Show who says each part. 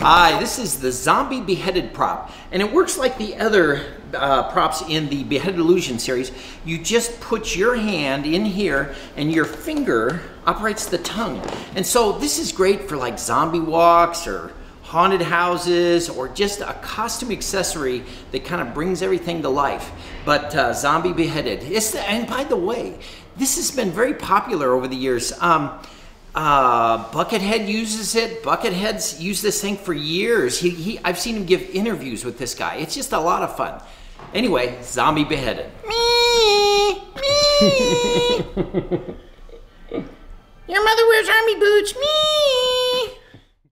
Speaker 1: Hi, this is the zombie beheaded prop, and it works like the other uh, props in the Beheaded Illusion series. You just put your hand in here, and your finger operates the tongue. And so this is great for like zombie walks or haunted houses or just a costume accessory that kind of brings everything to life. But uh, zombie beheaded. It's the, and by the way, this has been very popular over the years. Um, uh, Buckethead uses it. Buckethead's used this thing for years. He, he, I've seen him give interviews with this guy. It's just a lot of fun. Anyway, zombie beheaded.
Speaker 2: Me, me. Your mother wears army boots. Me.